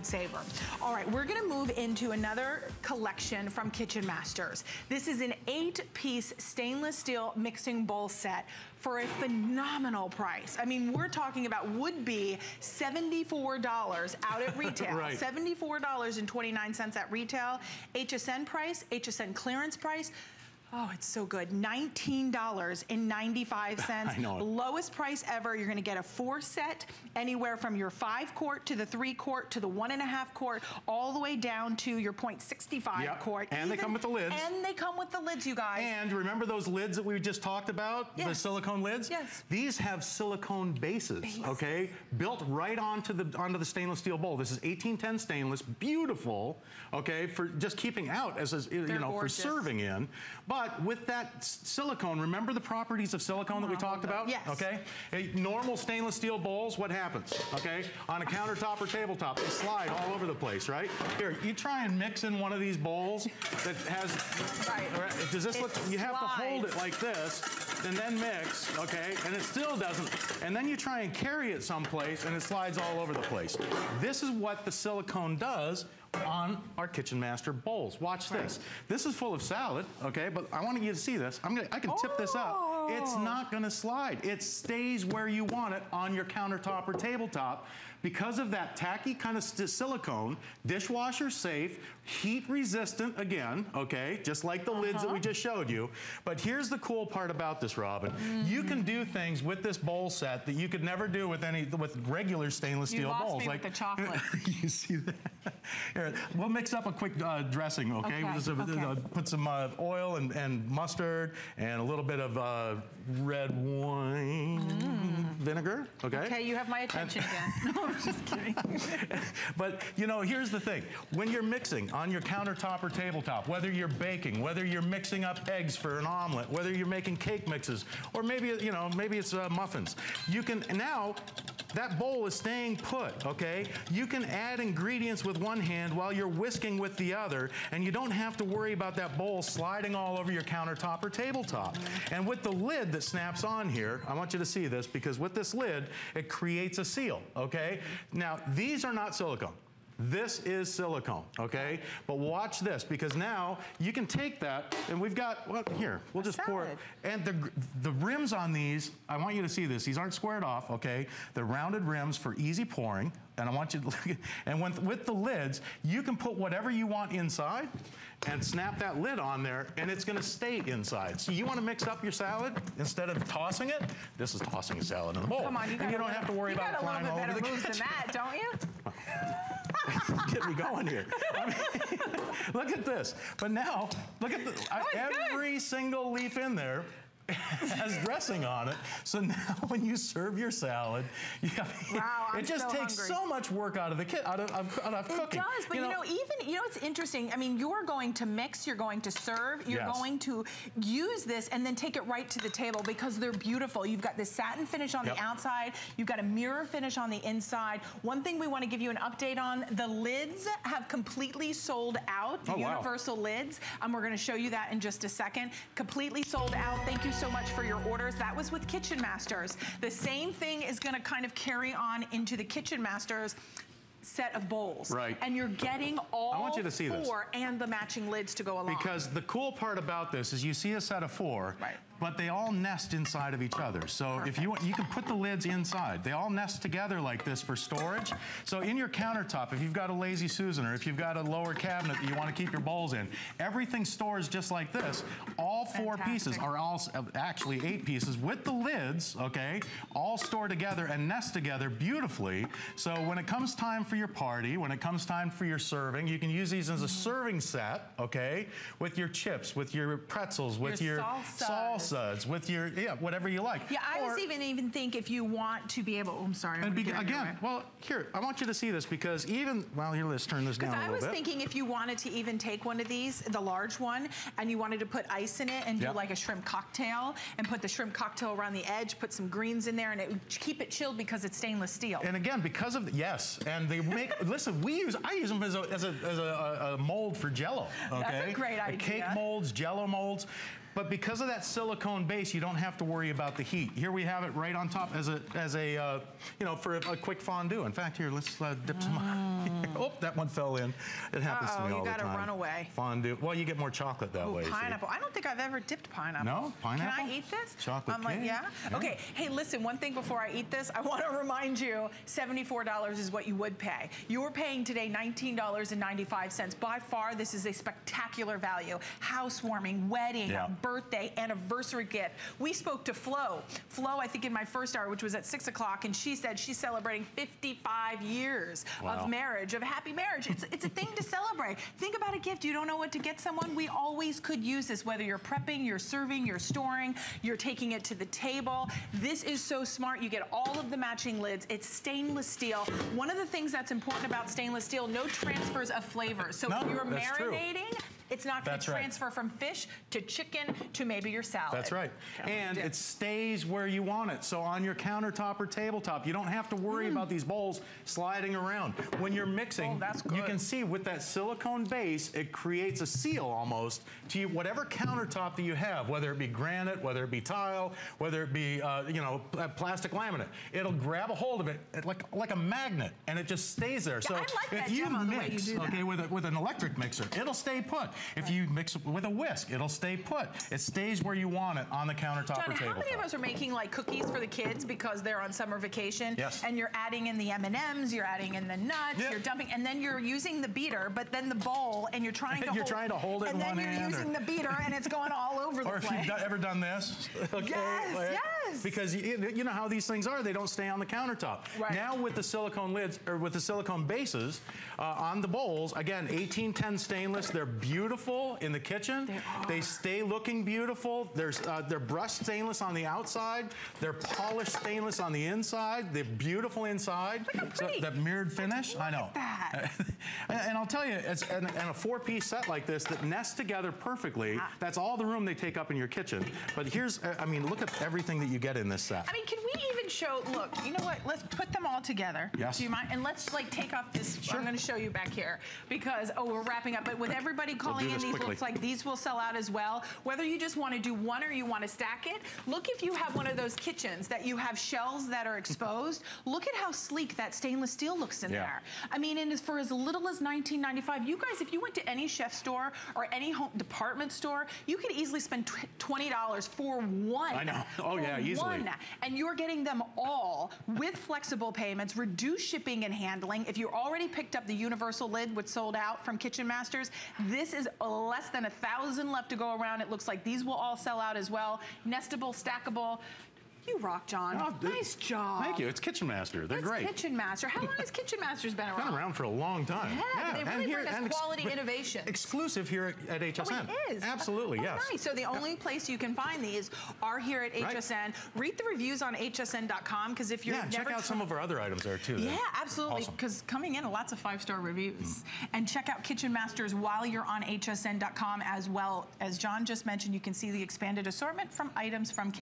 saver. All right, we're gonna move into another collection from Kitchen Masters. This is an eight-piece stainless steel mixing bowl set for a phenomenal price. I mean, we're talking about would be $74 out at retail. right. $74.29 at retail. HSN price, HSN clearance price, Oh, it's so good. $19.95. I know. Lowest price ever. You're gonna get a four set, anywhere from your five quart to the three quart to the one and a half quart, all the way down to your 0.65 Yep. quart. And they come with the lids. And they come with the lids, you guys. And remember those lids that we just talked about? The silicone lids? Yes. These have silicone bases, Bases. okay? Built right onto the onto the stainless steel bowl. This is 1810 stainless, beautiful, okay, for just keeping out as a, you know, gorgeous. for serving in. But with that silicone, remember the properties of silicone that we talked about? yes. Okay? A normal stainless steel bowls, what happens? Okay? On a countertop or tabletop, they slide all over the place, right? Here, you try and mix in one of these bowls that has right, Does this It look, you have to hold it like this and then mix, okay? And it still doesn't. And then you try and carry it someplace and it slides all over the place. This is what the silicone does on our Kitchen Master bowls. Watch this. This is full of salad, okay? But I want you to see this. I'm gonna, I can tip this up. It's Oh. not gonna slide. It stays where you want it on your countertop or tabletop because of that tacky kind of silicone, dishwasher safe, heat resistant again, okay? Just like the lids that Uh-huh. we just showed you. But here's the cool part about this, Robin. You can do things with this bowl set that you could never do with any with regular stainless You steel bowls. with the chocolate. you see that? Here, we'll mix up a quick uh, dressing, okay? Okay, We'll just, uh, okay. uh, put some uh, oil and, and mustard and a little bit of uh, red wine vinegar, okay? Mm. Okay, you have my attention again. Just kidding. But you know, here's the thing. When you're mixing on your countertop or tabletop, whether you're baking, whether you're mixing up eggs for an omelet, whether you're making cake mixes, or maybe, you know, maybe it's uh, muffins, you can now, that bowl is staying put, okay? You can add ingredients with one hand while you're whisking with the other, and you don't have to worry about that bowl sliding all over your countertop or tabletop. And with the lid that snaps on here, I want you to see this because with this lid, it creates a seal, okay? Now, these are not silicone. This is silicone, okay? But watch this, because now you can take that, and we've got, well, here, we'll just pour it. And the, the rims on these, I want you to see this. These aren't squared off, okay? They're rounded rims for easy pouring. And I want you to look at, and with, with the lids, you can put whatever you want inside and snap that lid on there, and it's gonna stay inside. So you wanna mix up your salad instead of tossing it? This is tossing a salad in a bowl. Come on, you and you don't have to worry you about it got a flying little all bit over better the moves kitchen. than that, don't you? Get me going here. I mean, look at this. But now, look at the, Oh, it's good. every single leaf in there has dressing on it. So now when you serve your salad, you, Wow, I'm it just so takes hungry. so much work out of the kit, out of, out of It does, but you know, even, you know, it's interesting. I mean, you're going to mix, you're going to serve, you're Yes. going to use this and then take it right to the table because they're beautiful. You've got this satin finish on Yep. the outside, you've got a mirror finish on the inside. One thing we want to give you an update on, the lids have completely sold out, the Oh, wow. universal lids. And we're going to show you that in just a second. Completely sold out. Thank you so much for your orders. That was with Kitchen Masters. The same thing is going to kind of carry on into the Kitchen Masters set of bowls. Right. And you're getting all I want you to see this. four and the matching lids to go along. Because the cool part about this is you see a set of four, Right. But they all nest inside of each other. So if you want, you can put the lids inside. They all nest together like this for storage. So in your countertop, if you've got a lazy Susan or if you've got a lower cabinet that you want to keep your bowls in, everything stores just like this. All four pieces are all uh, actually eight pieces with the lids, okay, all store together and nest together beautifully. So when it comes time for your party, when it comes time for your serving, you can use these as a serving set, okay, with your chips, with your pretzels, with Your your, salsas. Salsas, with your, yeah, whatever you like. yeah, I Or- was even even think if you want to be able, oh, I'm sorry. I'm and gonna be, get in your again, well, here, I want you to see this because even, well, here, let's turn this down Because a I little was bit. thinking if you wanted to even take one of these, the large one, and you wanted to put ice in it and do like a shrimp cocktail and put the shrimp cocktail around the edge, put some greens in there and it would keep it chilled because it's stainless steel. And again, because of the, yes, and they make. listen, we use. I use them as a as a, as a, a mold for Jello. Okay, That's a great Cake molds, Jello molds. But because of that silicone base, you don't have to worry about the heat. Here we have it right on top as a, as a uh, you know, for a, a quick fondue. In fact, here, let's uh, dip some. oh, that one fell in. It happens Uh-oh, to me you all the gotta time. run away. Fondue. Well, you get more chocolate that Ooh, way. see. pineapple. I don't think I've ever dipped pineapple. No? Pineapple? Can I eat this? Chocolate I'm like, yeah? Yeah. Okay. Hey, listen, one thing before I eat this, I want to remind you $74 is what you would pay. You're paying today $19.95. By far, this is a spectacular value. Housewarming, wedding, Yeah. Birthday, anniversary gift. We spoke to Flo. Flo, I think in my first hour, which was at 6 o'clock, and she said she's celebrating 55 years Wow. of marriage, of happy marriage. It's, it's a thing to celebrate. Think about a gift. You don't know what to get someone. We always could use this, whether you're prepping, you're serving, you're storing, you're taking it to the table. This is so smart. You get all of the matching lids. It's stainless steel. One of the things that's important about stainless steel, no transfers of flavors. So No, if you're marinating, true. It's not going to right. transfer from fish to chicken to maybe your salad. That's right. Okay. And Yeah. it stays where you want it. So on your countertop or tabletop, you don't have to worry about these bowls sliding around. When you're mixing, Oh, you can see with that silicone base, it creates a seal almost to you, whatever countertop that you have, whether it be granite, whether it be tile, whether it be uh, you know pl- plastic laminate. It'll grab a hold of it like like a magnet, and it just stays there. so like if you way you mix, okay, with a, with an electric mixer, it'll stay put. If you mix it with a whisk, it'll stay put. It stays where you want it on the countertop John, or how tabletop. many of us are making like cookies for the kids because they're on summer vacation? Yes. And you're adding in the M&Ms, you're adding in the nuts, Yeah. you're dumping, and then you're using the beater, but then the bowl, and you're trying to You're hold, trying to hold it and then you're hand, or- using the beater, and it's going all over the place. Or if you've ever done this, okay, Yes, like- yes. because you, you know how these things are, they don't stay on the countertop. Right. Now with the silicone lids or with the silicone bases uh, on the bowls, again, 1810 stainless, they're beautiful in the kitchen. They. Stay looking beautiful. There's uh, they're brushed stainless on the outside. They're polished stainless on the inside. They're beautiful inside. Look how So that mirrored finish, I know. and, and I'll tell you, it's and, and a four-piece set like this that nests together perfectly. Ah. That's all the room they take up in your kitchen. But here's, I mean, look at everything that you get in this set. I mean, can we even show, look, you know what, let's put them all together. Yes. Do you mind? And let's like take off this, Sure. I'm gonna show you back here because, oh, we're wrapping up, but with everybody calling in these, quickly. looks like these will sell out as well. Whether you just wanna do one or you wanna stack it, look if you have one of those kitchens that you have shells that are exposed, look at how sleek that stainless steel looks in Yeah. there. I mean, and for as little as 19.95, you guys, if you went to any chef store or any home department store, you could easily spend $20 for one. I know. Oh, yeah, easily. One. And you're getting them all with flexible payments, reduced shipping and handling. If you already picked up the universal lid, which sold out from Kitchen Masters, this is less than a thousand left to go around. It looks like these will all sell out as well. Nestable, stackable. You rock, John. Oh, nice job. Thank you. It's Kitchen Master. They're It's great. Kitchen Master. How long has Kitchen Masters been around? Been around for a long time. Yeah, they really bring us and quality but innovations. Exclusive here at, at Oh, HSN. it is. Absolutely, Oh, yes. Nice. So the only place you can find these are here at HSN. Right. Read the reviews on hsn.com because if you're Yeah, check out some of our other items there too. Yeah, absolutely. awesome. Because coming in, lots of five-star reviews. And check out Kitchen Masters while you're on hsn.com as well. As John just mentioned, you can see the expanded assortment from items from